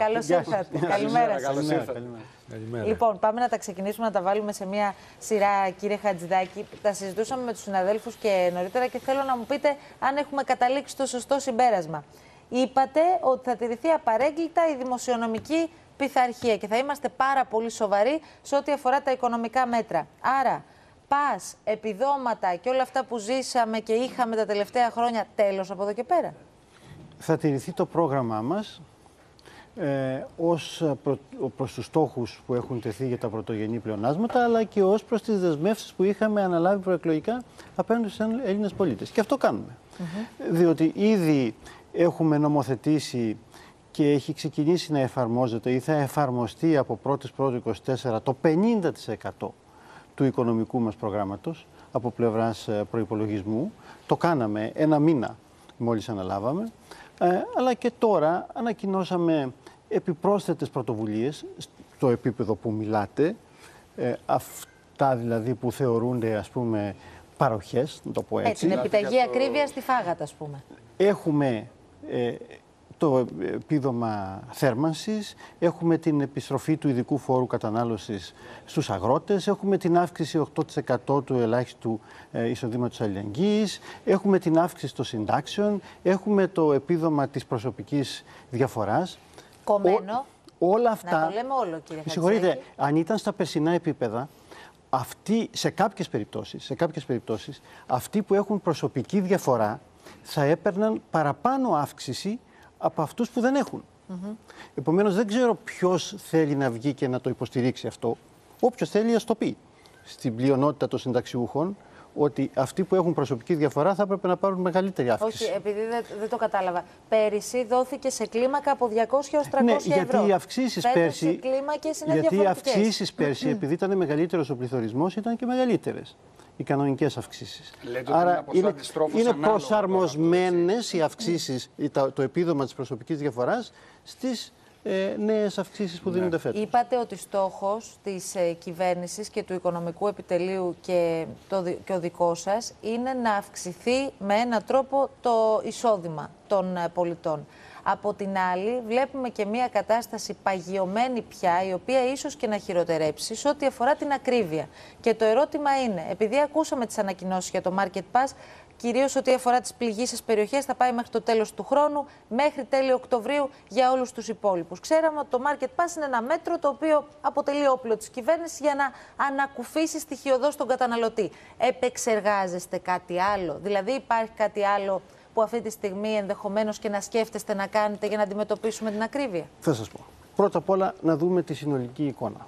Καλώς ήρθατε. Καλημέρα σας. Καλημέρα. Λοιπόν, πάμε να τα ξεκινήσουμε να τα βάλουμε σε μια σειρά, κύριε Χατζηδάκη. Τα συζητούσαμε με τους συναδέλφους και νωρίτερα και θέλω να μου πείτε αν έχουμε καταλήξει το σωστό συμπέρασμα. Είπατε ότι θα τηρηθεί απαρέγκλητα η δημοσιονομική πειθαρχία και θα είμαστε πάρα πολύ σοβαροί σε ό,τι αφορά τα οικονομικά μέτρα. Άρα, πας, επιδόματα και όλα αυτά που ζήσαμε και είχαμε τα τελευταία χρόνια, τέλος από εδώ και πέρα. Θα τηρηθεί το πρόγραμμά μας ε, ως προ, προς τους στόχους που έχουν τεθεί για τα πρωτογενή πλεονάσματα, αλλά και ως προς τις δεσμεύσεις που είχαμε αναλάβει προεκλογικά απέναντι στους Έλληνες πολίτες. Και αυτό κάνουμε. Διότι ήδη έχουμε νομοθετήσει και έχει ξεκινήσει να εφαρμόζεται ή θα εφαρμοστεί από 1η Πρώτου 24 το 50% του οικονομικού μας προγράμματος από πλευράς ε, προϋπολογισμού. Το κάναμε ένα μήνα μόλις αναλάβαμε. Ε, αλλά και τώρα ανακοινώσαμε επιπρόσθετες πρωτοβουλίες στο επίπεδο που μιλάτε, ε, αυτά δηλαδή που θεωρούνται ας πούμε παροχές, να το πω έτσι. Έτσι, την επιταγή ακρίβειας στη φάγατα, ας πούμε. Έχουμε ε, το επίδομα θέρμανσης, έχουμε την επιστροφή του ειδικού φόρου κατανάλωσης στους αγρότες, έχουμε την αύξηση 8% του ελάχιστου ε, εισοδήματος αλληλεγγύης, έχουμε την αύξηση των συντάξεων, έχουμε το επίδομα της προσωπικής διαφοράς. Κομμένο. Ο, όλα αυτά... Να το λέμε όλο, κύριε Με Συγχωρείτε, Χατζηδάκη. αν ήταν στα περσινά επίπεδα, αυτοί, σε κάποιες περιπτώσεις, σε κάποιες περιπτώσεις, αυτοί που έχουν προσωπική διαφορά θα έπαιρναν παραπάνω αύξηση από αυτούς που δεν έχουν. Επομένως δεν ξέρω ποιος θέλει να βγει και να το υποστηρίξει αυτό. Όποιος θέλει ας το πει. Στην πλειονότητα των συνταξιούχων ότι αυτοί που έχουν προσωπική διαφορά θα έπρεπε να πάρουν μεγαλύτερη αύξηση. Όχι, επειδή δεν, δεν το κατάλαβα. Πέρυσι δόθηκε σε κλίμακα από 200 έως 300 Ναι, ευρώ. γιατί οι αυξήσεις Φέτος πέρσι. οι κλίμακες είναι γιατί οι διαφορετικές. αυξήσεις πέρσι, επειδή ήταν μεγαλύτερος ο πληθωρισμός, ήταν και μεγαλύτερες. Οι κανονικές αυξήσεις. Λέτε ότι είναι ένα ποσό είναι, αντιστρόφως είναι ανάλογα προσαρμοσμένες οι αυξήσεις, το επίδομα της προσωπικής διαφοράς στις ε, νέες αυξήσεις που δίνονται φέτος. Είπατε ότι στόχος της ε, κυβέρνησης και του οικονομικού επιτελείου και, το, δι- και ο δικός σας είναι να αυξηθεί με έναν τρόπο το εισόδημα των ε, πολιτών. Από την άλλη, βλέπουμε και μια κατάσταση παγιωμένη πια, η οποία ίσως και να χειροτερέψει σε ό,τι αφορά την ακρίβεια. Και το ερώτημα είναι, επειδή ακούσαμε τις ανακοινώσεις για το Market Pass, κυρίως ό,τι αφορά τις πληγήσεις περιοχές, θα πάει μέχρι το τέλος του χρόνου, μέχρι τέλη Οκτωβρίου για όλους τους υπόλοιπους. Ξέραμε ότι το Market Pass είναι ένα μέτρο το οποίο αποτελεί όπλο της κυβέρνησης για να ανακουφίσει στοιχειοδός τον καταναλωτή. Επεξεργάζεστε κάτι άλλο, δηλαδή υπάρχει κάτι άλλο που αυτή τη στιγμή ενδεχομένως και να σκέφτεστε να κάνετε για να αντιμετωπίσουμε την ακρίβεια; Θα σας πω. Πρώτα απ' όλα να δούμε τη συνολική εικόνα.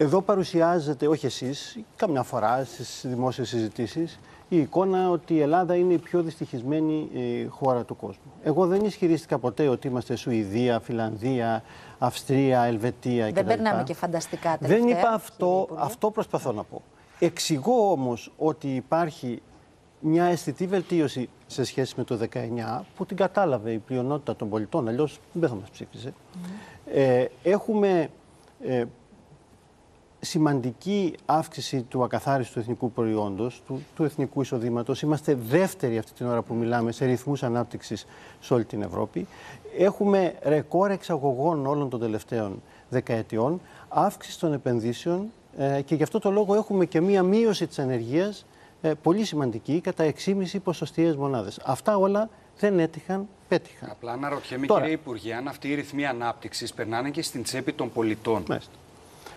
Εδώ παρουσιάζεται, όχι εσείς, καμιά φορά στις δημόσιες συζητήσεις, η εικόνα ότι η Ελλάδα είναι η πιο δυστυχισμένη ε, χώρα του κόσμου. Εγώ δεν ισχυρίστηκα ποτέ ότι είμαστε Σουηδία, Φιλανδία, Αυστρία, Ελβετία Δεν κτλ. περνάμε και φανταστικά τελευταία. Δεν είπα κύριε αυτό, Υπουργέ. αυτό προσπαθώ να πω. Εξηγώ όμως ότι υπάρχει μια αισθητή βελτίωση σε σχέση με το 19 που την κατάλαβε η πλειονότητα των πολιτών, αλλιώς δεν θα μας ψήφιζε. Ε, έχουμε ε, σημαντική αύξηση του ακαθάριστου εθνικού προϊόντος, του, του εθνικού εισοδήματος. Είμαστε δεύτεροι αυτή την ώρα που μιλάμε σε ρυθμούς ανάπτυξης σε όλη την Ευρώπη. Έχουμε ρεκόρ εξαγωγών όλων των τελευταίων δεκαετιών, αύξηση των επενδύσεων ε, και γι' αυτό το λόγο έχουμε και μία μείωση της ανεργίας ε, πολύ σημαντική, κατά 6,5 ποσοστιαίες μονάδες. Αυτά όλα δεν έτυχαν, πέτυχαν. Απλά αναρωτιέμαι, Τώρα. κύριε Υπουργέ, αν αυτοί οι ρυθμοί ανάπτυξης περνάνε και στην τσέπη των πολιτών. Μάλιστα.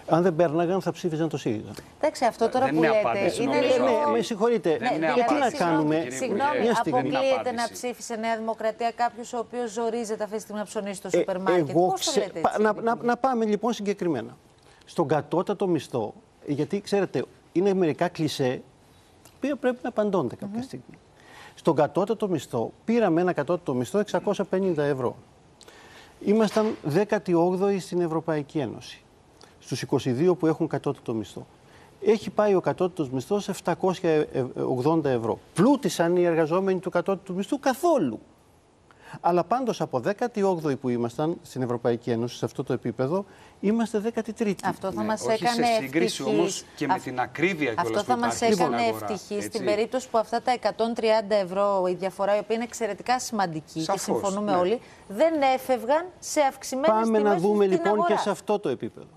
Αν δεν πέρναγαν θα ψήφιζαν το ΣΥΡΙΖΑ. Εντάξει, αυτό τώρα Δεν που είναι λέτε απάντηση, είναι νομίζω. λίγο... Ναι, με συγχωρείτε. Δεν είναι δηλαδή, και τι να απάντηση, κάνουμε. κύριε Υπουργέ. Συγγνώμη, Μια στιγμή. αποκλείεται Δεν είναι να απάντηση. ψήφισε Νέα Δημοκρατία κάποιος ο οποίος ζορίζεται αυτή τη στιγμή να ψωνίσει στο Ε, σούπερ μάρκετ. εγώ Πώς το ξε- λέτε πα- έτσι, να, κύριε να, Υπουργέ; να πάμε λοιπόν συγκεκριμένα. Στον κατώτατο μισθό, γιατί ξέρετε, είναι μερικά κλισέ, τα οποία πρέπει να απαντώνται κάποια στιγμή. Στον κατώτατο μισθό, πήραμε ένα κατώτατο μισθό 650 ευρώ. Ήμασταν 18η στην Ευρωπαϊκή Ένωση, στους 22 που έχουν κατώτατο μισθό. Έχει πάει ο κατώτατος μισθός σε 780 ευρώ. Πλούτησαν οι εργαζόμενοι του κατώτατου μισθού καθόλου. Αλλά πάντως από 18η που ήμασταν στην Ευρωπαϊκή Ένωση, σε αυτό το επίπεδο, είμαστε 13η. Αυτό θα Ναι, μας όχι έκανε σε σύγκριση ευτυχείς. όμως και με Α- την ακρίβεια κιόλας Αυτό που θα μας υπάρχει στην έκανε αγορά, ευτυχεί έτσι. στην περίπτωση που αυτά τα 130 ευρώ, η διαφορά η οποία είναι εξαιρετικά σημαντική και Σαφώς, συμφωνούμε ναι. όλοι, δεν έφευγαν σε αυξημένες Πάμε να τιμές δούμε στην λοιπόν αγορά. και σε αυτό το επίπεδο.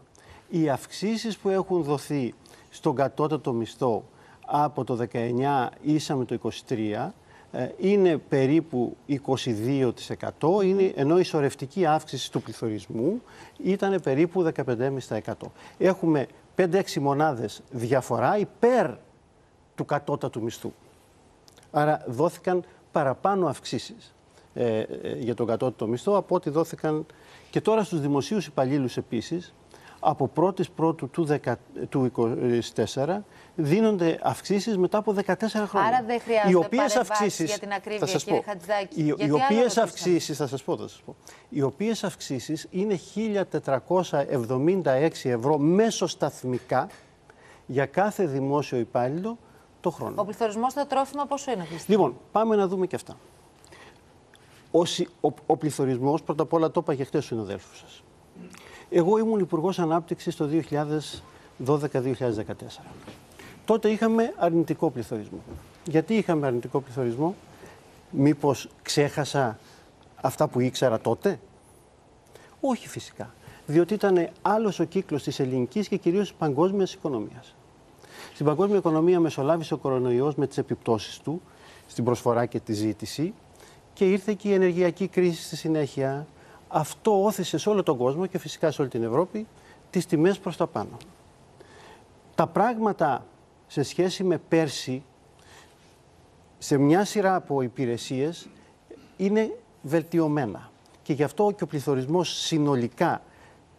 Οι αυξήσεις που έχουν δοθεί στον κατώτατο μισθό από το 19 ίσα με το 23 ε, είναι περίπου 22% είναι, ενώ η σωρευτική αύξηση του πληθωρισμού ήταν περίπου 15,5%. Έχουμε 5-6 μονάδες διαφορά υπέρ του κατώτατου μισθού. Άρα δόθηκαν παραπάνω αυξήσεις ε, ε, για τον κατώτατο μισθό από ό,τι δόθηκαν και τώρα στους δημοσίους υπαλλήλους επίσης από 1η πρώτου του, 10, του 24 δίνονται αυξήσεις μετά από 14 χρόνια. Άρα δεν χρειάζονται οι οποίες παρεμβάσεις αυξήσεις, για την ακρίβεια, θα σας κύριε πω, Χατζηδάκη. Οι, Γιατί οι άλλο οποίες ρωτήσαμε. αυξήσεις, θα σας πω, θα σας πω. Οι οποίες αυξήσεις είναι 1.476 ευρώ μέσω σταθμικά για κάθε δημόσιο υπάλληλο το χρόνο. Ο πληθωρισμός στα τρόφιμα πόσο είναι, Χριστίνα. Λοιπόν, πάμε να δούμε και αυτά. Ο, συ- ο, ο πληθωρισμός, πρώτα απ' όλα το είπα και χτες στους συναδέλφους σας. Εγώ ήμουν υπουργός Ανάπτυξης το 2012-2014. Τότε είχαμε αρνητικό πληθωρισμό. Γιατί είχαμε αρνητικό πληθωρισμό, μήπως ξέχασα αυτά που ήξερα τότε; Όχι φυσικά. Διότι ήταν άλλος ο κύκλος της ελληνικής και κυρίως της παγκόσμιας οικονομίας. Στην παγκόσμια οικονομία μεσολάβησε ο κορονοϊός με τις επιπτώσεις του στην προσφορά και τη ζήτηση και ήρθε και η ενεργειακή κρίση στη συνέχεια. Αυτό όθησε σε όλο τον κόσμο και φυσικά σε όλη την Ευρώπη τις τιμές προς τα πάνω. Τα πράγματα σε σχέση με πέρσι σε μια σειρά από υπηρεσίες είναι βελτιωμένα. Και γι' αυτό και ο πληθωρισμός συνολικά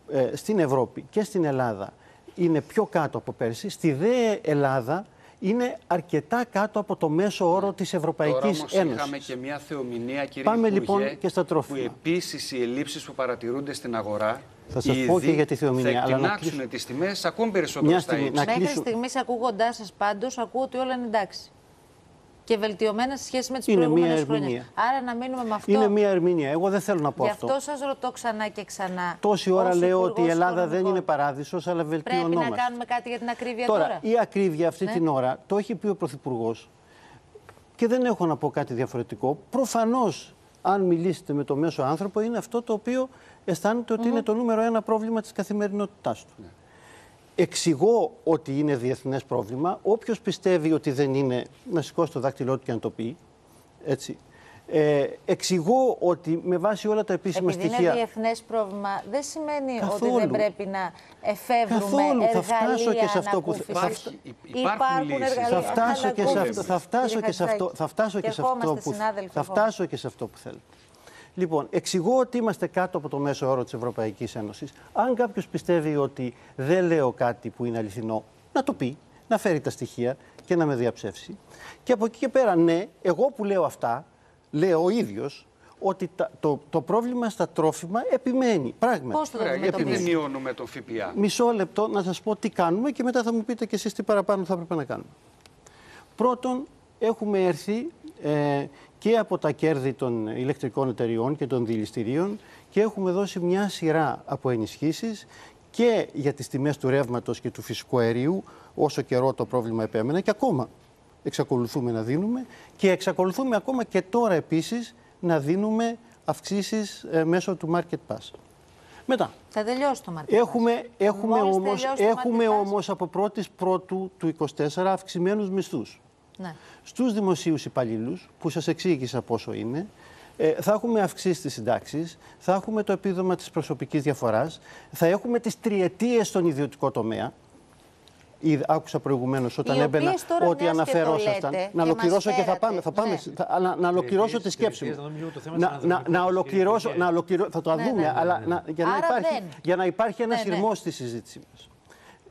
ε, στην Ευρώπη και στην Ελλάδα είναι πιο κάτω από πέρσι. Στη ΔΕ Ελλάδα είναι αρκετά κάτω από το μέσο όρο της Τώρα Ευρωπαϊκής όμως Ένωσης. είχαμε και μια θεομηνία, κύριε Πάμε, Υπουργέ, λοιπόν, και στα τρόφιμα. που επίσης οι ελλείψεις που παρατηρούνται στην αγορά Θα σας ήδη πω και για τη θεομηνία, θα αλλά να εκτινάξουν κλείσω. τις τιμές ακόμη περισσότερο Μια στα στιγμή, ύψη. να Μέχρι κλείσω. στιγμής, ακούγοντάς σας πάντως, ακούω ότι όλα είναι εντάξει. Και βελτιωμένα σε σχέση με τις Είναι προηγούμενες μία χρόνια. ερμηνεία. Άρα να μείνουμε με αυτό. Είναι μια ερμηνεία. Εγώ δεν θέλω να πω Γι' αυτό. αυτό σας ρωτώ ξανά και ξανά. Τόση ώρα ως λέω ότι η Υπουργός Ελλάδα δεν Οικονομικών. είναι παράδεισος, αλλά Πρέπει βελτιωνόμαστε. να κάνουμε κάτι για την ακρίβεια τώρα. Τώρα, η ακρίβεια αυτή Ναι. την ώρα το έχει πει ο Πρωθυπουργός και δεν έχω να πω κάτι διαφορετικό. Προφανώς, αν μιλήσετε με το μέσο άνθρωπο, είναι αυτό το οποίο αισθάνεται ότι είναι το νούμερο ένα πρόβλημα της καθημερινότητάς του. Ναι. Εξηγώ ότι είναι διεθνές πρόβλημα. Όποιος πιστεύει ότι δεν είναι, να σηκώσει το δάχτυλό του και να το πει. Έτσι. Ε, εξηγώ ότι με βάση όλα τα επίσημα Επειδή στοιχεία... είναι διεθνές πρόβλημα, δεν σημαίνει ότι Καθόλου. δεν πρέπει να εφεύρουμε Καθόλου. Θα εργαλεία φτάσω και σε αυτό που- ανακούφισης. Υπάρχει- υπάρχουν λύσεις. εργαλεία Θα φτάσω και σε αυτό, ανακούφισης. θα φτάσω Κύριε και σε αυτό, Χατζηδάκη. θα φτάσω και σε αυτό ερχόμαστε, που, συνάδελφοι, θα ερχόμαστε. φτάσω και σε αυτό που θέλετε. Λοιπόν, εξηγώ ότι είμαστε κάτω από το μέσο όρο της Ευρωπαϊκής Ένωσης. Αν κάποιος πιστεύει ότι δεν λέω κάτι που είναι αληθινό, να το πει, να φέρει τα στοιχεία και να με διαψεύσει. Και από εκεί και πέρα, ναι, εγώ που λέω αυτά, λέω ο ίδιος, ότι τα- το, το πρόβλημα στα τρόφιμα επιμένει. Πράγματι. Πώς το Ωραία, γιατί δεν αντιμετωπίζουμε. μειώνουμε τον ΦΠΑ. Μισό λεπτό να σας πω τι κάνουμε και μετά θα μου πείτε και εσείς τι παραπάνω θα έπρεπε να κάνουμε. Πρώτον, έχουμε έρθει ε, και από τα κέρδη των ηλεκτρικών εταιριών και των δηληστηρίων και έχουμε δώσει μια σειρά από ενισχύσεις και για τις τιμές του ρεύματος και του φυσικού αερίου όσο καιρό το πρόβλημα επέμενε και ακόμα εξακολουθούμε να δίνουμε και εξακολουθούμε ακόμα και τώρα επίσης να δίνουμε αυξήσεις ε, μέσω του Market Pass. Μετά, Θα τελειώσει το Μάρτιο. Έχουμε, έχουμε, Μόλις όμως, τελειώσει το έχουμε Market Pass. όμως από 1η πρώτου του 24 αυξημένους μισθούς. Ναι. Στους δημοσίους υπαλλήλους, που σας εξήγησα πόσο είναι, ε, θα έχουμε αυξήσεις τις συντάξεις, θα έχουμε το επίδομα της προσωπικής διαφοράς, θα έχουμε τις τριετίες στον ιδιωτικό τομέα. Ήδη άκουσα προηγουμένως όταν Οι έμπαινα οποίες τώρα ότι μιας και το αναφερόσασταν. λέτε Να και ολοκληρώσω μας και θα φέρατε, πάμε. Θα πάμε ναι. θα- αλλά να ολοκληρώσω τη σκέψη μου. Τριετίες, νομίζω το θέμα Να, της να, να αναδρομικής ολοκληρώσω, κύριε να ολοκληρώ, θα το Ναι, δούμε, ναι, ναι, αλλά ναι. να- για, να Άρα υπάρχει, δεν. για να υπάρχει ένα Ναι, ναι. σειρμός στη συζήτησή μας.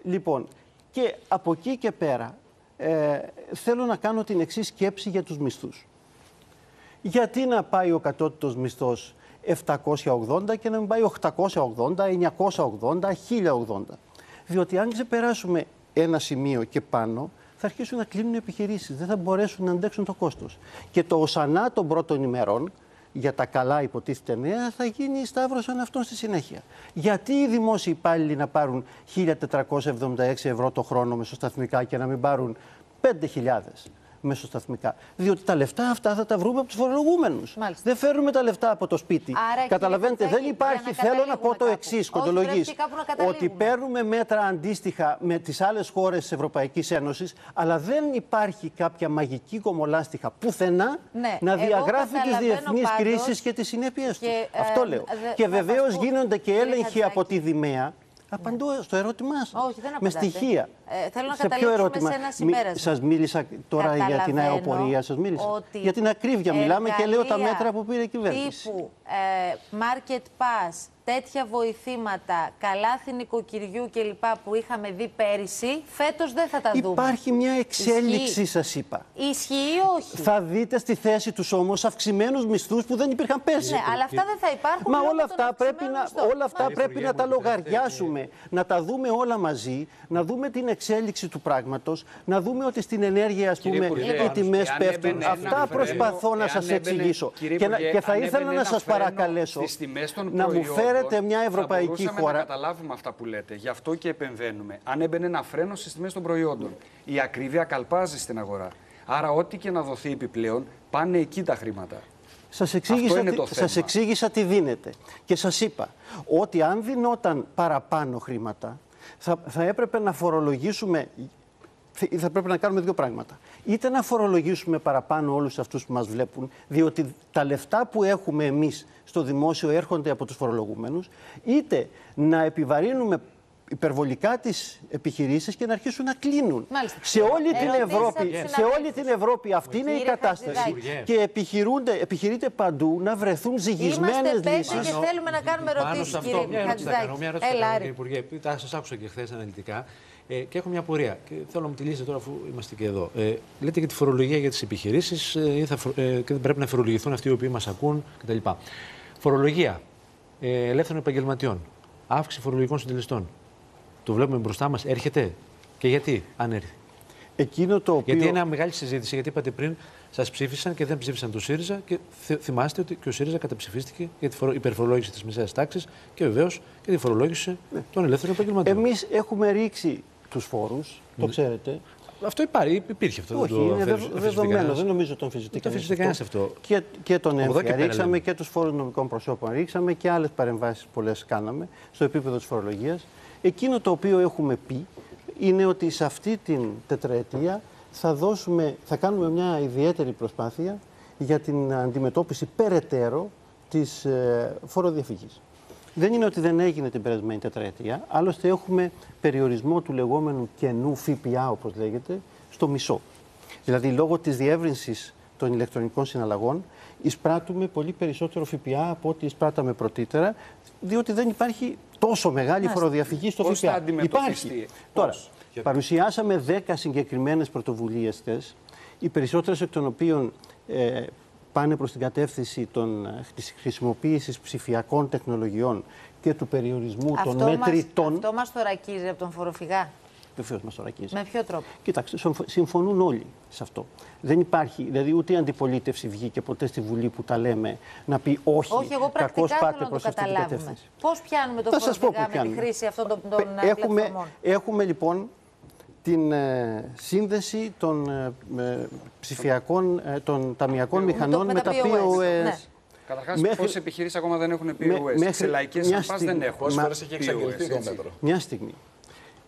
Λοιπόν, και από εκεί και πέρα ε, θέλω να κάνω την εξής σκέψη για τους μισθούς. Γιατί να πάει ο κατώτητος μισθός 780 και να μην πάει 880, 980, 1080. Διότι αν ξεπεράσουμε ένα σημείο και πάνω, θα αρχίσουν να κλείνουν οι επιχειρήσεις. Δεν θα μπορέσουν να αντέξουν το κόστος. Και το οσανά των πρώτων ημερών για τα καλά υποτίθεται νέα, θα γίνει η σταύρωση αυτών στη συνέχεια. Γιατί οι δημόσιοι υπάλληλοι να πάρουν 1.476 ευρώ το χρόνο μεσοσταθμικά και να μην πάρουν 5.000 μεσοσταθμικά. Διότι τα λεφτά αυτά θα τα βρούμε από τους φορολογούμενους. Μάλιστα. Δεν φέρνουμε τα λεφτά από το σπίτι. Άρα, Καταλαβαίνετε, κύριε δεν Κουτσάκη, υπάρχει. για να Θέλω να πω το καταλήγουμε εξής, κάπου. κοντολογής. Όχι, πρέπει και κάπου να Ότι καταλήγουμε. παίρνουμε μέτρα αντίστοιχα με τις άλλες χώρες της Ευρωπαϊκής Ένωσης, αλλά δεν υπάρχει κάποια μαγική κομμολάστιχα πουθενά Ναι, να εγώ διαγράφει τις καταλαβαίνω διεθνείς πάντως κρίσεις και τις συνέπειε τους. και, ε, Αυτό λέω. δε- και να σας βεβαίως πω, γίνονται και κύριε έλεγχοι από Χατζάκη. τη Δημαία. Απαντώ στο ερώτημά σας. Όχι, δεν Με απαντάτε. στοιχεία. Ε, θέλω να σε ποιο καταλήξουμε ερώτημα; σε ένα συμπέρασμα. Σας μίλησα τώρα για την Καταλαβαίνω αεροπορία, σας μίλησα. ότι Για την ακρίβεια μιλάμε και λέω τα εργαλεία μέτρα που πήρε η κυβέρνηση. Τύπου ε, market pass, τέτοια βοηθήματα, καλάθι νοικοκυριού κλπ. που είχαμε δει πέρυσι, φέτος δεν θα τα δούμε. Υπάρχει μια εξέλιξη, Ισχύει. σας είπα. Ισχύει ή όχι; Θα δείτε στη θέση τους όμως αυξημένους μισθούς που δεν υπήρχαν πέρσι. Ναι, αλλά αυτά δεν θα υπάρχουν. Μα λόγω όλα των αυτά πρέπει αυξημένων να, μισθών. όλα αυτά Μάλιστα. πρέπει να τα λογαριάσουμε, να τα δούμε όλα μαζί, να δούμε την εξέλιξη του πράγματος, να δούμε ότι στην ενέργεια ας Κύριε πούμε Υπουργέ, οι τιμές εάν πέφτουν. έμπαινε ένα Αυτά φρένο, προσπαθώ να εάν σας έμπαινε, εξηγήσω. κύριε Και, να- Υπουργέ, και θα αν ήθελα έμπαινε να ένα σας φρένο παρακαλέσω στις τιμές των να μου προϊόντων, φέρετε μια θα ευρωπαϊκή μπορούσαμε χώρα. να καταλάβουμε αυτά που λέτε. Γι' αυτό και επεμβαίνουμε. Αν έμπαινε ένα φρένο στις τιμές των προϊόντων, η ακρίβεια καλπάζει στην αγορά. Άρα, ό,τι και να δοθεί επιπλέον, πάνε εκεί τα χρήματα. Σας εξήγησα, είναι τι, το σας θέμα. εξήγησα τι δίνεται. Και σας είπα ότι αν δινόταν παραπάνω χρήματα, θα, θα έπρεπε να φορολογήσουμε. Θα πρέπει να κάνουμε δύο πράγματα. Είτε να φορολογήσουμε παραπάνω όλους αυτούς που μας βλέπουν, διότι τα λεφτά που έχουμε εμείς στο δημόσιο έρχονται από τους φορολογούμενους, είτε να επιβαρύνουμε υπερβολικά τις επιχειρήσεις και να αρχίσουν να κλείνουν. Μάλιστα. Σε όλη, την Ερωτήσεις από Ευρώπη, τους σε όλη συναδέλφους. την Ευρώπη αυτή είναι η Κύριε κατάσταση. Χατζηδάκη. Και επιχειρούνται, επιχειρείται παντού να βρεθούν ζυγισμένες Είμαστε πέντε λύσεις. και θέλουμε να κάνουμε Πάνω ερωτήσεις, σε αυτό, κύριε μια ερώτηση θα κάνω. Χατζηδάκη. Μια ερώτηση θα Έλα, κάνω, Άρη. κύριε Υπουργέ. επειδή Τα σας άκουσα και χθες αναλυτικά ε, και έχω μια πορεία. Και θέλω να μου τη λύσετε τώρα, αφού είμαστε και εδώ. Ε, λέτε για τη φορολογία για τις επιχειρήσεις ε, θα φο- ε, και δεν πρέπει να φορολογηθούν αυτοί οι οποίοι μας ακούν κτλ. Φορολογία ε, ελεύθερων επαγγελματιών. Αύξηση φορολογικών συντελεστών. Το βλέπουμε μπροστά μας. Έρχεται; Και γιατί, αν έρθει; Εκείνο το οποίο... Γιατί είναι μια μεγάλη συζήτηση, γιατί είπατε πριν, σας ψήφισαν και δεν ψήφισαν το ΣΥΡΙΖΑ και θυ- θυμάστε ότι και ο ΣΥΡΙΖΑ καταψηφίστηκε για τη φορο- υπερφορολόγηση της μεσαίας τάξης και βεβαίως και τη φορολόγηση των ελεύθερων επαγγελματιών. Εμείς έχουμε ρίξει τους φόρους, το ξέρετε. Αυτό υπάρχει, υπήρχε αυτό. Όχι, δεν το είναι αφαιρεί- δεδο- αφαιρεί δεδομένο. κανένας. Δεν νομίζω τον αμφισβητεί Δεν το αμφισβητεί κανένας αυτό. Και, και τον Από εδώ και έμφυα πέρα ρίξαμε λέμε. και τους φόρους νομικών προσώπων ρίξαμε και άλλες παρεμβάσεις πολλές κάναμε στο επίπεδο της φορολογίας. Εκείνο το οποίο έχουμε πει είναι ότι σε αυτή την τετραετία θα, δώσουμε, θα κάνουμε μια ιδιαίτερη προσπάθεια για την αντιμετώπιση περαιτέρω της ε, φοροδιαφυγής. Δεν είναι ότι δεν έγινε την περασμένη τετραετία. Άλλωστε έχουμε περιορισμό του λεγόμενου κενού ΦΠΑ, όπως λέγεται, στο μισό. Δηλαδή, λόγω της διεύρυνσης των ηλεκτρονικών συναλλαγών, εισπράττουμε πολύ περισσότερο ΦΠΑ από ό,τι εισπράταμε πρωτήτερα, διότι δεν υπάρχει τόσο μεγάλη φοροδιαφυγή στο Πώς θα ΦΠΑ. αντιμετωπιστεί, Υπάρχει. πώς; Τώρα, παρουσιάσαμε 10 συγκεκριμένες πρωτοβουλίες χτες, οι περισσότερες εκ των οποίων ε, πάνε προς την κατεύθυνση των, ε, της χρησιμοποίησης ψηφιακών τεχνολογιών και του περιορισμού των Αυτό μας, μετρητών. αυτό μας θωρακίζει από τον φοροφυγά. Βεβαίω μας ορακίζει. Με ποιο τρόπο; Κοιτάξτε, συμφ- συμφωνούν όλοι σε αυτό. Δεν υπάρχει, δηλαδή ούτε η αντιπολίτευση βγήκε ποτέ στη Βουλή που τα λέμε να πει όχι, Όχι, εγώ κακώς πρακτικά πάτε θέλω να το προς αυτή την καταλάβουμε. κατεύθυνση. Πώς πιάνουμε το Θα σας πω φοροφυγά που με τη πιάνουμε. χρήση αυτών των, των ε, έχουμε, πλατφορμών. έχουμε λοιπόν την ε, σύνδεση των ε, ε, ψηφιακών, ε, των ταμιακών μηχανών με με, τα τα POS, POS. ναι. Καταρχάς, Μέχρι- πόσε επιχειρήσεις ακόμα δεν έχουν POS. με- μέχρι σε λαϊκές μια αμπάς στιγμή. δεν έχουν. Πόσες Πόσες Μα- φορές έχει εξαγγελθεί το έτσι. μέτρο; Μια στιγμή.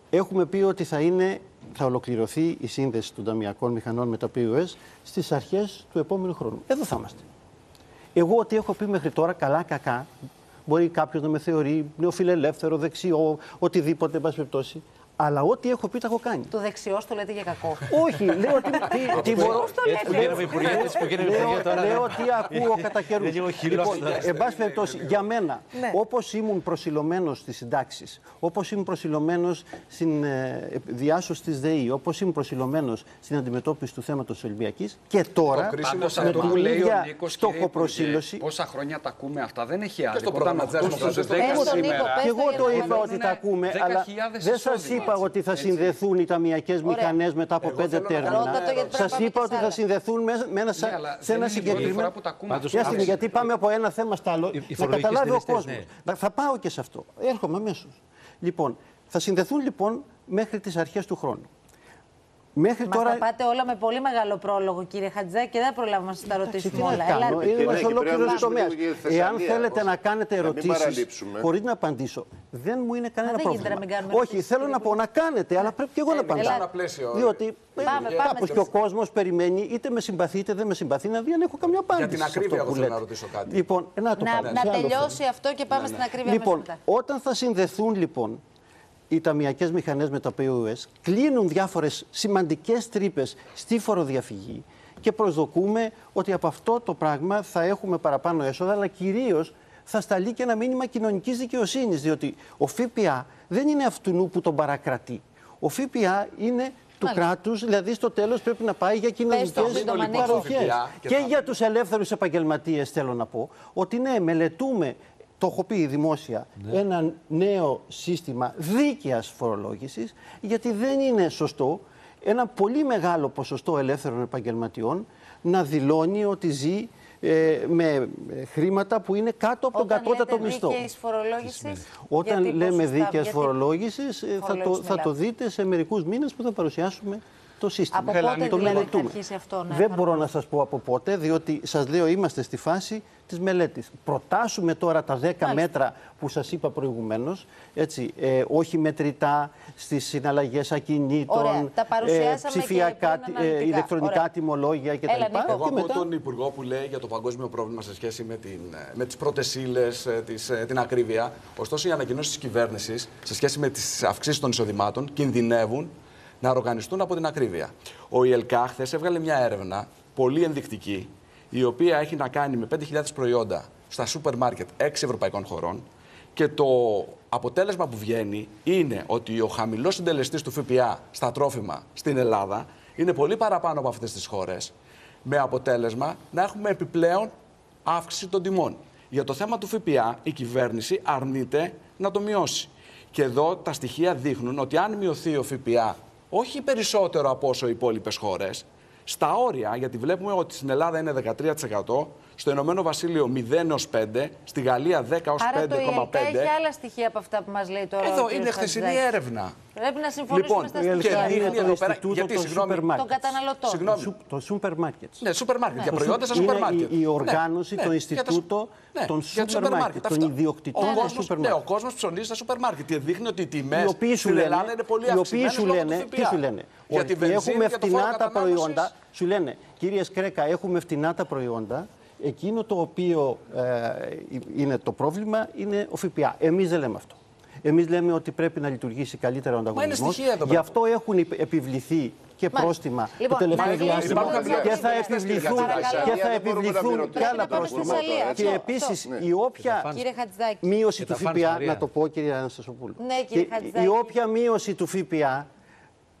Έχουμε πει ότι θα, είναι, θα ολοκληρωθεί η σύνδεση των ταμιακών μηχανών με τα POS στις αρχές του επόμενου χρόνου. Εδώ θα είμαστε. Εγώ ό,τι έχω πει μέχρι τώρα, καλά κακά, μπορεί κάποιος να με θεωρεί νεοφιλελεύθερο, δεξιό, οτιδήποτε, εν πάση περιπτώσει. Αλλά ό,τι έχω πει τα έχω κάνει. Το δεξιό το λέτε για κακό. Όχι, λέω ότι. τι, τι μπορώ. Έτσι που γίναμε υπουργέ, έτσι που γίναμε υπουργέ Λέω, τώρα. λέω τι ακούω κατά καιρούς. Είναι λίγο χυλός Λοιπόν, τώρα. εν πάση περιπτώσει, για μένα, Ναι. όπως ήμουν προσιλωμένος στις συντάξεις, όπως ήμουν προσιλωμένος στην ε, διάσωση της ΔΕΗ, όπως ήμουν προσιλωμένος στην αντιμετώπιση του θέματος της Ολυμπιακής και τώρα κρίσιμο Πάντως με αυτό την που λέει ο ίδια Νίκος, στόχο κύριε Υπουργέ, προσήλωση. Πόσα χρόνια τα ακούμε αυτά, δεν έχει άδικο. στο Όταν πρόγραμμα ακούς της τους Δημοκρατίας, 10 Πες τον Νίκο, σήμερα, πες Και εγώ για το να είπα δούμε. ότι τα ακούμε, 10.000 αλλά δεν σας εισόδημα. Είπα ότι θα συνδεθούν οι ταμιακές μηχανές μετά από Εγώ πέντε θέλω να τέρμινα. κάνω Ρώτα το, γιατί πρέπει να Σας πάμε είπα και ότι σε θα άλλα. συνδεθούν με, με ένα, σα- Ναι, αλλά σε δεν ένα είναι η πρώτη συγκεκριμένο. φορά που τα ακούμε. Πάντως, Πιάστε με, άκουσε. γιατί πάμε από ένα θέμα στο άλλο. Οι- οι να φορολογικοί καταλάβει ο συντελεστές, κόσμος. Θα πάω και σε αυτό. Έρχομαι αμέσως. Λοιπόν, θα συνδεθούν λοιπόν μέχρι τις αρχές του χρόνου. Μέχρι Μα τώρα. θα πάτε όλα με πολύ μεγάλο πρόλογο, κύριε Χατζάκη, και δεν προλάβουμε να σας τα Εντάξει, ρωτήσουμε τι να όλα. κάνω, Ελάτε. είναι Και ένας πρέπει να ολόκληρος μιλήσουμε τομέας. λίγο για τη Εάν Θεσσαλία, θέλετε ως- να κάνετε να μην ερωτήσεις παραλείψουμε. χωρίς να απαντήσω, δεν μου είναι κανένα δεν γίνεται πρόβλημα. να μην κάνουμε Όχι, ερωτήσεις, θέλω κύριε να πω να κάνετε, αλλά πρέπει και εγώ να Έλα. απαντήσω. Ένα πλαίσιο. Διότι Πάμε, ε, πάμε. κάπως και ο κόσμος περιμένει, είτε με συμπαθεί είτε δεν με συμπαθεί, να δει αν έχω καμιά απάντηση. την σε αυτό ακρίβεια που εγώ θέλω λέτε. να ρωτήσω κάτι. Λοιπόν, ε, να το Να, πάμε. να σε άλλο τελειώσει θέμα. αυτό και πάμε στην ακρίβεια Λοιπόν, αμέσως μετά. όταν θα συνδεθούν λοιπόν οι ταμιακές μηχανές με τα POS, κλείνουν διάφορες σημαντικές τρύπες στη φοροδιαφυγή και προσδοκούμε ότι από αυτό το πράγμα θα έχουμε παραπάνω έσοδα, αλλά κυρίως θα σταλεί και ένα μήνυμα κοινωνικής δικαιοσύνης. Διότι ο ΦΠΑ δεν είναι αυτού που τον παρακρατεί. Ο ΦΠΑ είναι του Μάλιστα. κράτους, δηλαδή στο τέλος πρέπει να πάει για κοινωνικές το, σύντομα, Νίκο. παροχέ. ΦΠΑ και Και θα- για τους ελεύθερους επαγγελματίες θέλω να πω ότι ναι, μελετούμε το έχω πει δημόσια, ένα νέο σύστημα δίκαιας φορολόγησης, γιατί δεν είναι σωστό ένα πολύ μεγάλο ποσοστό ελεύθερων επαγγελματιών να δηλώνει ότι ζει ε, με ε, χρήματα που είναι κάτω από τον Όταν κατώτατο λέτε μισθό. δίκαιης φορολόγησης, Όταν γιατί λέμε ποσοστά, δίκαιας γιατί φορολόγησης, ε, θα το, φορολόγηση θα το μιλάμε. δείτε σε μερικούς μήνες που θα παρουσιάσουμε το σύστημα. Από πότε το δηλαδή θα μελετούμε. αρχίσει αυτό να Δεν μπορώ να σας πω από πότε, διότι σας λέω είμαστε στη φάση της μελέτης. Προτάσουμε τώρα τα 10 μέτρα που σας είπα προηγουμένως, έτσι, ε, όχι μετρητά στις συναλλαγές ακινήτων, Ωραία, τα παρουσιάσαμε και ψηφιακά, πριν ε, αναλυτικά. ηλεκτρονικά Ωραία. τιμολόγια κτλ. Έλα, Νίκο. Εγώ Και ακούω μετά- τον Υπουργό που λέει για το παγκόσμιο πρόβλημα σε σχέση με, την, με τις πρώτες ύλες, ε, τις, ε, την ακρίβεια. Ωστόσο, οι ανακοινώσεις της κυβέρνησης σε σχέση με τις αυξήσεις των εισοδημάτων κινδυνεύουν να οργανιστούν από την ακρίβεια. Ο ΙΕΛΚΑ χθες έβγαλε μια έρευνα πολύ ενδεικτική, η οποία έχει να κάνει με 5.000 προϊόντα στα σούπερ μάρκετ 6 ευρωπαϊκών χωρών και το αποτέλεσμα που βγαίνει είναι ότι ο χαμηλός συντελεστής του ΦΠΑ στα τρόφιμα στην Ελλάδα είναι πολύ παραπάνω από αυτές τις χώρες με αποτέλεσμα να έχουμε επιπλέον αύξηση των τιμών. Για το θέμα του ΦΠΑ η κυβέρνηση αρνείται να το μειώσει. Και εδώ τα στοιχεία δείχνουν ότι αν μειωθεί ο ΦΠΑ όχι περισσότερο από όσο οι υπόλοιπες χώρες, στα όρια, γιατί βλέπουμε ότι στην Ελλάδα είναι 13%, στο Ηνωμένο Βασίλειο 0 έως 5, στη Γαλλία 10 έως Άρα το 5,5. ΙΕΛΚΑ έχει άλλα στοιχεία από αυτά που μας λέει τώρα ο Εδώ κύριος είναι χθεσινή Χατζηδάκης. έρευνα. Πρέπει να συμφωνήσουμε Λοιπόν, στα Η και στοιχεία. Ελκά δείχνει είναι το εδώ πέρα- Ινστιτούτο γιατί, των συγγνώμη, σούπερ μάρκετ. Των καταναλωτών. Συγγνώμη. Το, το σούπερ μάρκετ. Ναι, σούπερ μάρκετ. Για Το προϊόντα στα σου- σούπερ είναι μάρκετ. η- η Ναι, οργάνωση, ναι, το για τα σου- Ινστιτούτο ναι, των για τα σούπερ μάρκετ, των αυτό. ιδιοκτητών Ο των κόσμος- σούπερ Ναι, ο μάρκετ. κόσμος ψωνίζει στα σούπερ μάρκετ και δείχνει ότι οι τιμές οι οποίοι σου στην λένε, Ελλάδα είναι πολύ οι οποίοι αυξημένες σου λόγω λένε, του τι ΦΠΑ. σου λένε, Για ότι τη βενζίνη, έχουμε για το φόρο φτηνά τα κατανάλωσης. προϊόντα, σου λένε, κύριε Σκρέκα, έχουμε φτηνά τα προϊόντα, εκείνο το οποίο ε, είναι το πρόβλημα είναι ο ΦΠΑ. Εμείς δεν λέμε αυτό. Εμείς λέμε ότι πρέπει να λειτουργήσει καλύτερα ο ανταγωνισμός. στοιχεία εδώ Γι' πέρα. αυτό έχουν υπ- επιβληθεί και Μάλιστα. πρόστιμα Λοιπόν, το τελευταίο να κλείσουμε διάστημα το θέμα και της θα Θεσσαλίας. επιβληθούν, Παρακαλώ. και θα Δεν μπορούμε να επιβληθούν μην και άλλα ρωτήσουμε. Πρέπει να πάμε στη πρόστιμα. Θεσσαλία, Και αυτό, επίσης αυτό. η όποια Κύριε Χατζηδάκη. μείωση Και του τα φαν ΦΠΑ, Μαρία. να το πω κύριε Αναστασοπούλου. Ναι, κύριε Και Χατζηδάκη. η όποια μείωση του ΦΠΑ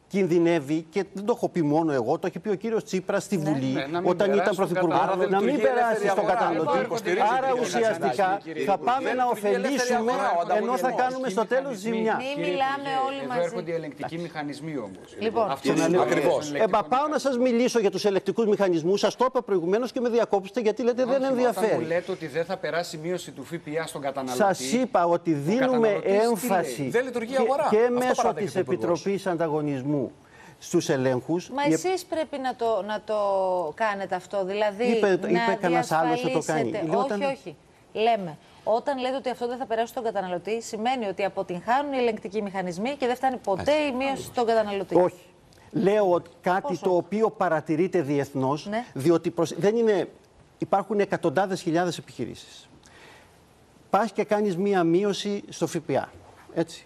κινδυνεύει και δεν το έχω πει μόνο εγώ, το έχει πει ο κύριος Τσίπρας στη Βουλή Ναι, να μην όταν περάσει ήταν στον πρωθυπουργός. καταναλωτή. Άρα δεν Να μην λειτουργεί περάσει ελεύθερη στον αγορά. καταναλωτή. Λοιπόν, υποστηρίζει Άρα κύριε ουσιαστικά Χατζηδάκη. θα πάμε Δεν να λειτουργεί ελεύθερη ωφελήσουμε αγορά, ο ενώ θα ανταγωνισμός. κάνουμε στο τέλος ζημιά. Μην μιλάμε όλοι Εδώ μαζί. έρχονται οι ελεγκτικοί μηχανισμοί όμως. Λοιπόν, Αυτό Και να είναι λέω- το Ακριβώς. ελεγκτικό Ε, μα πάω να σας μιλήσω για τους ελεκτικούς μηχανισμούς. Σας το είπα προηγουμένως και με διακόψετε γιατί λέτε δεν Όχι, Όταν μου ενδιαφέρει. λέτε ότι δεν θα περάσει η μείωση του ΦΠΑ στον καταναλωτή. Σας είπα ότι δίνουμε καταναλωτής τι έμφαση λέει; Δεν λειτουργεί η και- αγορά. και Αυτό μέσω παραδέχεται της ο Υπουργός. Επιτροπής Ανταγωνισμού στους ελέγχους. Μα εσείς πρέπει να το, να το κάνετε αυτό, δηλαδή Είπε- να είπε κανένας άλλος θα το κάνει. διασφαλίσετε- Λέω Όχι, όταν- όχι. Λέμε, όταν λέτε ότι αυτό δεν θα περάσει στον καταναλωτή, σημαίνει ότι αποτυγχάνουν οι ελεγκτικοί μηχανισμοί και δεν φτάνει ποτέ η μείωση στον καταναλωτή. Όχι. Λέω ότι κάτι Πώς το όχι; οποίο παρατηρείται διεθνώς, Ναι. διότι προσ- δεν είναι, υπάρχουν εκατοντάδες χιλιάδες επιχειρήσεις. Πας και κάνεις μία μείωση στο ΦΠΑ. Έτσι.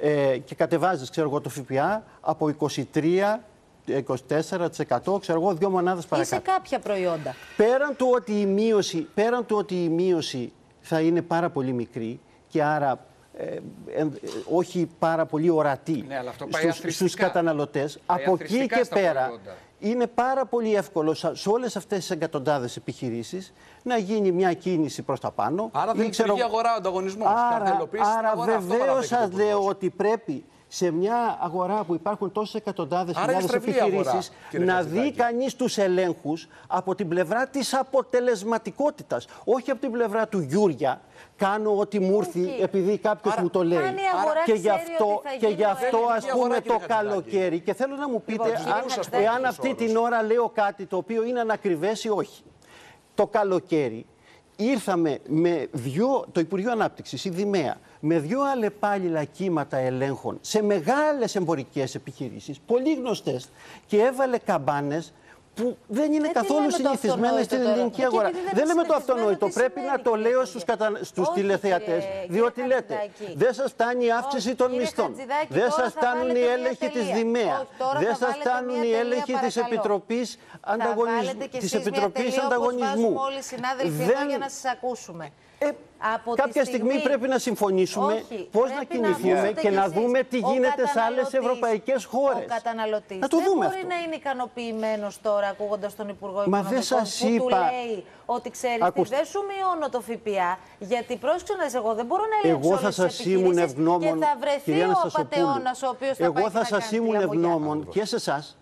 Ε, και κατεβάζεις, ξέρω εγώ, το ΦΠΑ από 23, 24%, ξέρω εγώ, δύο μονάδες Ή σε παρακάτω. κάποια προϊόντα. Πέραν του, ότι η μείωση, πέραν του ότι η μείωση θα είναι πάρα πολύ μικρή και άρα ε, ε, ε, όχι πάρα πολύ ορατή Ναι, αλλά αυτό πάει στους, αθρηστικά. στους καταναλωτές, Πάει από εκεί αθρηστικά και στα πέρα προϊόντα. Είναι πάρα πολύ εύκολο σε σε όλες αυτές τις εκατοντάδες επιχειρήσεις να γίνει μια κίνηση προς τα πάνω. Άρα δεν ή ξέρω- λειτουργεί η αγορά, ο ανταγωνισμός. Άρα, Καρτελοποίηση στην άρα αγορά. Αυτό βεβαίως παραδέχεται ο σας Υπουργός. λέω ότι πρέπει σε μια αγορά που υπάρχουν τόσες εκατοντάδες Άρα είναι χιλιάδες στρεβλή αγορά, επιχειρήσεις κύριε να Χατζηδάκη. δει κανείς τους ελέγχους από την πλευρά της αποτελεσματικότητας. Όχι από την πλευρά του Γιούρια. Κάνω ό,τι μου έρθει Όχι. επειδή κάποιος Άρα- μου το λέει. Αν η αγορά και γι' ξέρει αυτό, ότι θα και γίνει γι' αυτό ο ας έλεγχος. πούμε Αγορά, το κύριε Χατζηδάκη. καλοκαίρι. Και θέλω να μου πείτε Λοιπόν, κύριε αν, Χατζηδάκη, εάν αυτή όρος. την ώρα λέω κάτι το οποίο είναι ανακριβές ή όχι. Το καλοκαίρι ήρθαμε με δυο, το Υπουργείο Ανάπτυξης, η Δημαία, με δυο αλλεπάλληλα κύματα ελέγχων σε μεγάλες εμπορικές επιχειρήσεις, πολύ γνωστές, και έβαλε καμπάνες που δεν είναι Ε, τι καθόλου λέμε το συνηθισμένες αυτονόητο στην τώρα; ελληνική Και αγορά. επειδή δεν Δεν είναι λέμε το συνηθισμένο, αυτονόητο. τι Πρέπει να σημαίνει, το κύριε λέω Χατζηδάκη; στους, κατα... στους Όχι, τηλεθεατές. κύριε- Διότι κύριε λέτε, Χατζηδάκη. δεν σας φτάνει η αύξηση Όχι, των κύριε μισθών. Χατζηδάκη, Δεν τώρα σας θα φτάνουν βάλετε οι μια έλεγχοι της τελεία. Δημαία. Όχι, τώρα Δεν θα σας βάλετε φτάνουν μια οι τελεία, έλεγχοι της παρακαλώ. Επιτροπής Θα Ανταγωνισμού. βάλετε κι Της εσείς μια Επιτροπής τελεία, όπως Ανταγωνισμού. βάζουμε όλοι οι συνάδελφοι εδώ Δεν- για να σας ακούσουμε. Ε, Από τη κάποια στιγμή πρέπει να συμφωνήσουμε Όχι, πώς να πρέπει κινηθούμε δείτε και κι να εσείς. δούμε τι Ο γίνεται σε άλλες καταναλωτής- ευρωπαϊκές χώρες. Ο καταναλωτής Να το δεν δούμε μπορεί αυτό. να είναι ικανοποιημένος τώρα ακούγοντας τον Υπουργό Μα δεν Οικονομικών σας που του είπα- λέει ότι ξέρεις Ακούστε. δεν σου μειώνω το ΦΠΑ γιατί πρόσεξε να δεις, εγώ δεν μπορώ να ελέγξω Εγώ όλες θα τις σας ήμουν επιχειρήσεις ευγνώμων, και θα βρεθεί κυρία ο Αναστασοπούλου. απατεώνας ο οποίος θα Εγώ πάει θα και να σας κάνει ήμουν τη λαμπογιά. ευγνώμων και σε εσάς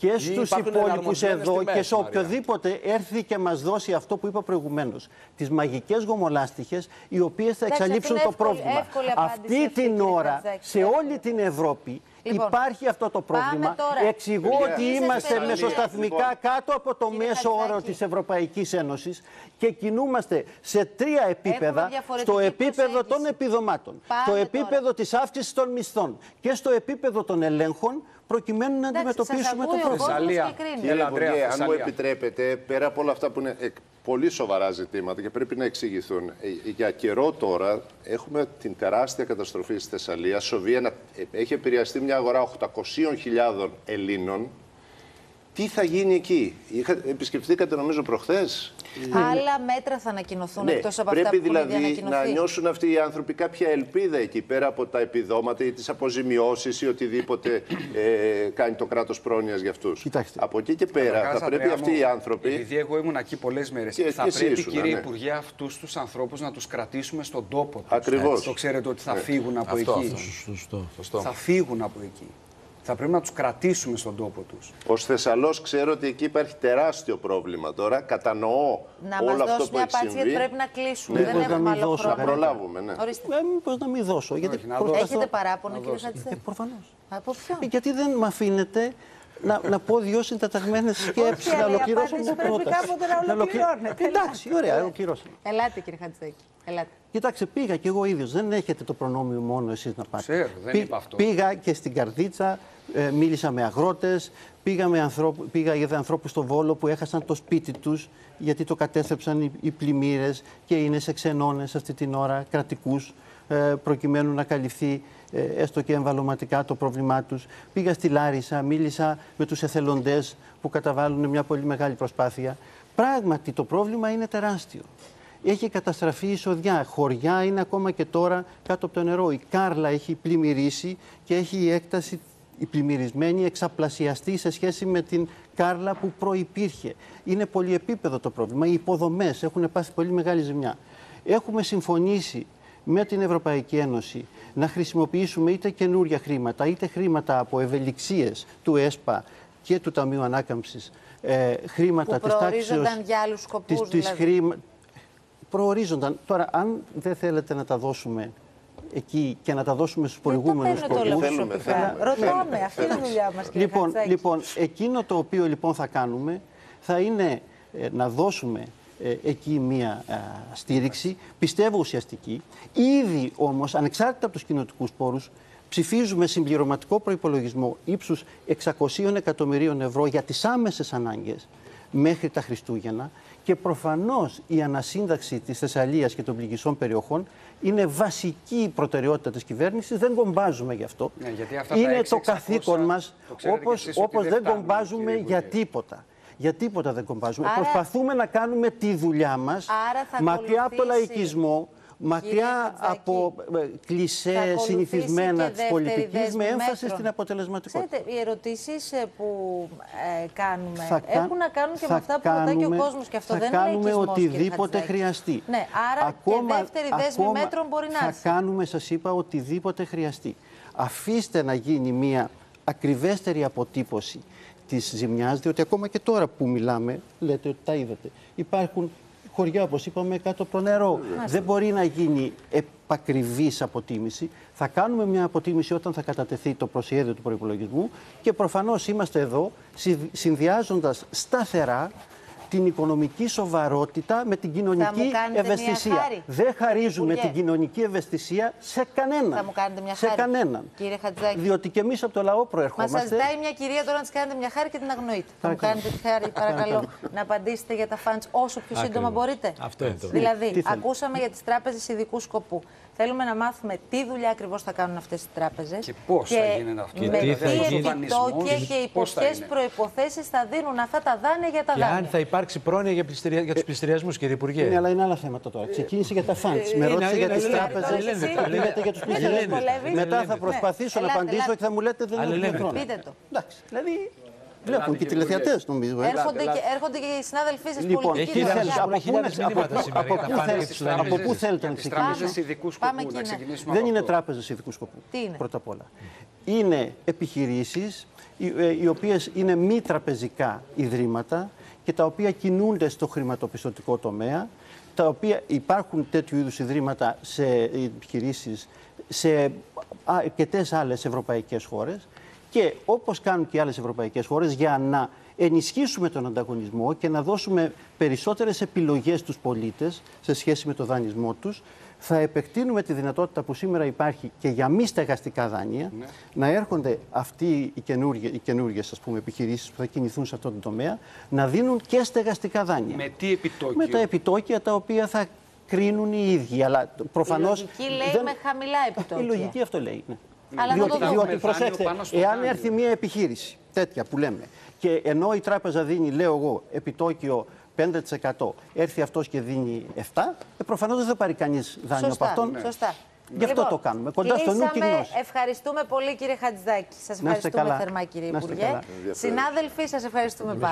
και στους υπάρχουν υπόλοιπους εναρμονισμένες εδώ τιμές, και σε Μαρία. οποιοδήποτε έρθει και μας δώσει αυτό που είπα προηγουμένως. Τις μαγικές γομολάστιχες οι οποίες θα Εντάξει, εξαλείψουν αυτή το είναι εύκολη- πρόβλημα. εύκολη απάντηση Αυτή αυτή, την κύριε ώρα Χατζάκη, σε εύκολη. όλη την Ευρώπη Λοιπόν, υπάρχει αυτό το πρόβλημα. τώρα. Εξηγώ Παιδιά, ότι είσαστε είμαστε τελεία. μεσοσταθμικά Λοιπόν. κάτω από το Κύριε μέσο όρο Χατζάκη. της Ευρωπαϊκής Ένωσης και κινούμαστε σε τρία επίπεδα. διαφορετική Στο επίπεδο των προσέγγιση. επιδομάτων, Πάμε στο τώρα. επίπεδο της αύξησης των μισθών και στο επίπεδο των ελέγχων προκειμένου να Εντάξει, αντιμετωπίσουμε σας το ακούει ο πρόβλημα. κόσμος Θεσσαλία. και κρίνει. Κύριε Έλα, Ανδρέα, Υπουργέ, αν μου Θεσσαλία. επιτρέπετε, πέρα από όλα αυτά που είναι εκ- πολύ σοβαρά ζητήματα και πρέπει να εξηγηθούν, ε, για καιρό τώρα έχουμε την τεράστια καταστροφή στη Θεσσαλία. Σοβεί ένα, ε, έχει επηρεαστεί μια αγορά 800.000 Ελλήνων. Τι θα γίνει εκεί, Είχα, επισκεφτήκατε νομίζω προχθές; Άλλα μέτρα θα ανακοινωθούν Ναι, εκτός από πρέπει αυτά που έχουν ήδη δηλαδή να ανακοινωθεί. νιώσουν αυτοί οι άνθρωποι κάποια ελπίδα εκεί πέρα από τα επιδόματα ή τις αποζημιώσεις ή οτιδήποτε ε, κάνει το κράτος πρόνοιας για αυτούς. Κοιτάξτε. Από εκεί και πέρα Καταρχάς, θα πρέπει Ανδρέα αυτοί μου, οι άνθρωποι... Επειδή εγώ ήμουν εκεί πολλές μέρες, Και- θα και εσύ πρέπει, ήσουν, κύριε ναι. Υπουργέ, αυτούς τους ανθρώπους να τους κρατήσουμε στον τόπο τους. Ακριβώς. Το ξέρετε ότι θα φύγουν από Αυτό, εκεί. αυτό. Σωστό. Σωστό. Θα φύγουν από εκεί. Θα πρέπει να τους κρατήσουμε στον τόπο τους. Ω Θεσσαλός ξέρω ότι εκεί υπάρχει τεράστιο πρόβλημα τώρα. Κατανοώ Να όλο μας αυτό δώσει που μια έχει απάντηση γιατί συμβεί. πρέπει να κλείσουμε. Ναι, Δεν πώς να έχουμε μην άλλο δώσω, χρόνο. Να προλάβουμε, ναι. Ορίστε. Ε, μήπως να μην δώσω. Γιατί Όχι, να προσπαθώ- Έχετε παράπονο, κύριε Ε, Χατζηδάκη. προφανώς. Από ποιον; Ε, Γιατί δεν με αφήνετε να, να πω δύο συντεταγμένες σκέψεις, Όχι, να αλλά η ολοκληρώσω απάντηση μια πρέπει πρόταση. κάποτε να ολοκληρώ- ολοκληρώνεται. Εντάξει, ωραία, ολοκληρώσαμε. Ελάτε, κύριε Χατζηδάκη. Ελάτε. Κοιτάξτε, πήγα κι εγώ ίδιος. Δεν έχετε το προνόμιο μόνο εσείς να πάτε. Ξέρω, δεν είπα αυτό. Πήγα και στην Καρδίτσα, ε, μίλησα με αγρότες, πήγα, με ανθρώπου, πήγα είδα ανθρώπους στο Βόλο που έχασαν το σπίτι τους γιατί το κατέστρεψαν οι, οι πλημμύρες και είναι σε ξενώνες αυτή την ώρα κρατικούς ε, προκειμένου να καλυφθεί ε, έστω και εμβαλωματικά το πρόβλημά τους. Πήγα στη Λάρισα, μίλησα με τους εθελοντές που καταβάλουν μια πολύ μεγάλη προσπάθεια. Πράγματι το πρόβλημα είναι τεράστιο. Έχει καταστραφεί η εισοδιά. Χωριά είναι ακόμα και τώρα κάτω από το νερό. Η Κάρλα έχει πλημμυρίσει και έχει η έκταση η πλημμυρισμένη εξαπλασιαστεί σε σχέση με την Κάρλα που προϋπήρχε. Είναι πολυεπίπεδο το πρόβλημα. Οι υποδομές έχουν πάθει πολύ μεγάλη ζημιά. Έχουμε συμφωνήσει με την Ευρωπαϊκή Ένωση να χρησιμοποιήσουμε είτε καινούρια χρήματα, είτε χρήματα από ευελιξίες του ΕΣΠΑ και του Ταμείου Ανάκαμψης, ε, χρήματα Που της προορίζονταν τάξεως... για άλλους σκοπούς, της- της δηλαδή. χρήμα- Προορίζονταν. Τώρα, αν δεν θέλετε να τα δώσουμε εκεί και να τα δώσουμε στους προηγούμενους Δεν το παίρνετε όλα σκοπούς... Θέλουμε, προσωπικά. θέλουμε, Ρωτάμε, αυτή είναι η δουλειά μας, κύριε Λοιπόν, Χατζάκη. λοιπόν, εκείνο το οποίο λοιπόν θα κάνουμε θα είναι ε, να δώσουμε ε, εκεί μία α, στήριξη, πιστεύω ουσιαστική. Ήδη όμως, ανεξάρτητα από τους κοινοτικούς πόρους, ψηφίζουμε συμπληρωματικό προϋπολογισμό ύψους 600 εκατομμυρίων ευρώ για τις άμεσες ανάγκες μέχρι τα Χριστούγεννα και προφανώς η ανασύνταξη της Θεσσαλίας και των πληγισών περιοχών είναι βασική προτεραιότητα της κυβέρνησης, δεν κομπάζουμε γι' αυτό. Ναι, γιατί αυτά τα είναι 600, το καθήκον μας, το ξέρετε κι όπως, εσείς ότι όπως δεν δεν φτάνουν, κομπάζουμε κύριε για Υπουργέ. τίποτα. Για τίποτα δεν κομπάζουμε. Άρα- Προσπαθούμε να κάνουμε τη δουλειά μας Άρα θα μακριά από το ακολουθήσει, λαϊκισμό, μακριά Χατζάκη, από ε, θα κλισέ ακολουθήσει συνηθισμένα και της δεύτερη πολιτικής δέσμη με έμφαση μέτρων. στην αποτελεσματικότητα. Ξέρετε, οι ερωτήσεις ε, που ε, κάνουμε Θα κα- έχουν να κάνουν και θα με αυτά που ρωτάει και ο κάνουμε- κόσμος και αυτό θα δεν είναι κάνουμε λαϊκισμός, κύριε οτιδήποτε Χατζηδάκη. χρειαστεί. Ναι, άρα και δεύτερη δέσμη μέτρων μπορεί να θα έρθει. κάνουμε, σας είπα, οτιδήποτε χρειαστεί. αφήστε να γίνει μια ακριβέστερη αποτύπωση της ζημιάς, διότι ακόμα και τώρα που μιλάμε, λέτε ότι τα είδατε, υπάρχουν χωριά, όπως είπαμε, κάτω από το νερό. Δεν μπορεί να γίνει επακριβής αποτίμηση. Θα κάνουμε μια αποτίμηση όταν θα κατατεθεί το προσχέδιο του προϋπολογισμού και προφανώς είμαστε εδώ συ- συνδυάζοντας σταθερά την οικονομική σοβαρότητα με την κοινωνική κάνετε μια ευαισθησία. χάρη, Δεν χαρίζουμε Υπουργέ. την κοινωνική ευαισθησία σε κανέναν. Θα μου κάνετε μια σε χάρη, κανέναν. κύριε Χατζηδάκη. Διότι και εμείς από το λαό Μα προερχόμαστε. σας ζητάει μια κυρία τώρα να της κάνετε μια χάρη και την αγνοείτε. Θα μου Παρακαλώ. κάνετε τη χάρη, παρακαλώ, να απαντήσετε για τα φαντς όσο πιο σύντομα Ακριβώς. μπορείτε. Αυτό είναι το Δηλαδή, Τι θέλετε; ακούσαμε για τις τράπεζες ειδικού σκοπού. Θέλουμε να μάθουμε τι δουλειά ακριβώς θα κάνουν αυτές οι τράπεζες. Και πώς θα γίνει αυτό. Με Και τι τι θα γίνει. επιτόκια και Πώς θα υπό ποιε είναι. προποθέσει θα δίνουν αυτά τα δάνεια για τα Και αν δάνεια. Θα υπάρξει πρόνοια για, πληστηρια... για του πληστηριασμού, κύριε Υπουργέ. Ναι, αλλά είναι άλλα θέματα τώρα. Ξεκίνησε για τα funds. Με είναι- ρώτησε για είναι τι αλληλένδετο, τράπεζε. αλληλένδετο, Λέτε για του Δεν πληστηριασμού. δυσκολεύει. Μετά θα Αλληλένδετο. προσπαθήσω να Ελάτε, απαντήσω ελάτε. και θα μου λέτε δεν έχουμε Αλληλένδετο. χρόνο. Πείτε το. Εντάξει. Δηλαδή βλέπουν και οι κύριε τηλεθεατέ νομίζω. ε. Έρχονται και, έρχονται και οι συνάδελφοί σα Λοιπόν, πολιτικοί. Έχει τι δουλειά. θέλετε, χιλιάδες- από πού χιλιάδες να- μηνύματα από- σήμερα από για τα πού φάνη θέλετε- και τις από πού θέλετε να τις ξεκινήσουμε. τράπεζες ειδικού Πάμε σκοπού. Να εκεί, ναι. ξεκινήσουμε Δεν από είναι αυτό. τράπεζε ειδικού σκοπού. Τι είναι? Πρώτα απ' όλα. Είναι επιχειρήσει οι οποίε είναι μη τραπεζικά ιδρύματα και τα οποία κινούνται στο χρηματοπιστωτικό τομέα. Τα οποία υπάρχουν τέτοιου είδους ιδρύματα σε επιχειρήσεις σε αρκετέ άλλες ευρωπαϊκές χώρες. Και όπως κάνουν και οι άλλες ευρωπαϊκές χώρες, για να ενισχύσουμε τον ανταγωνισμό και να δώσουμε περισσότερες επιλογές στους πολίτες σε σχέση με το δανεισμό τους, θα επεκτείνουμε τη δυνατότητα που σήμερα υπάρχει και για μη στεγαστικά δάνεια, να έρχονται αυτοί οι, καινούργιες, οι καινούργιες ας πούμε, επιχειρήσεις που θα κινηθούν σε αυτό το τομέα, να δίνουν και στεγαστικά δάνεια. Με τι επιτόκιο; Με τα επιτόκια τα οποία θα κρίνουν οι ίδιοι. Αλλά προφανώς Η λογική λέει με χαμηλά επιτόκια. Η λογική αυτό λέει. Ναι. Αλλά να διότι, το δούμε. διότι Δάνειο προσέξτε, πάνω στο εάν δάνειο. έρθει μια επιχείρηση τέτοια που λέμε και ενώ η τράπεζα δίνει, λέω εγώ, επιτόκιο 5%, έρθει αυτός και δίνει 7%, ε, προφανώς δεν θα πάρει κανείς δάνειο Σωστά, από αυτόν. σωστά. Γι' αυτό το κάνουμε. Κοντά στο νου και κλείσαμε. γνώση. Ευχαριστούμε πολύ κύριε Χατζηδάκη. Σας Να είστε ευχαριστούμε καλά. θερμά κύριε Να είστε Υπουργέ. καλά. Συνάδελφοι, σας ευχαριστούμε πάρα